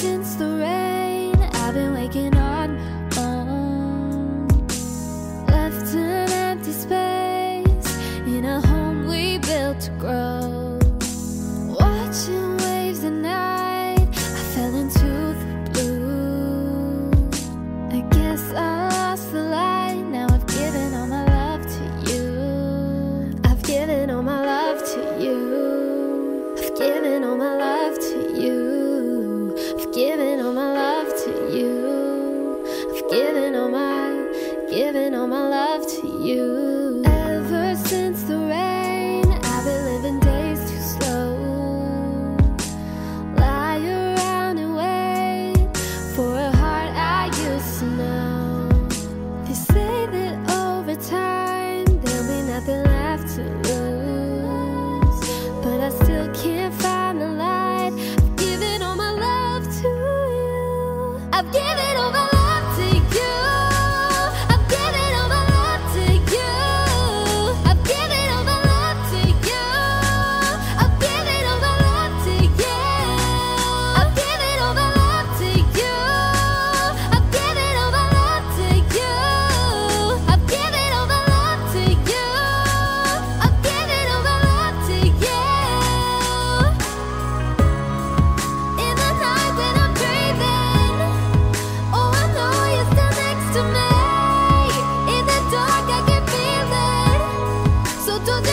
since the rain. I've been waking on own Left an empty space In a home we built to grow. Watching waves at night I fell into the blue. I guess I lost the light. Now I've given all my love to you. I've given all my love to you. I've given all my love to you. giving all my love to you. Ever since the rain, I've been living days too slow. Lie around and wait for a heart I used to know. They say that over time, there'll be nothing left to lose. But I still can't find the light. I've given all my love to you. I've given.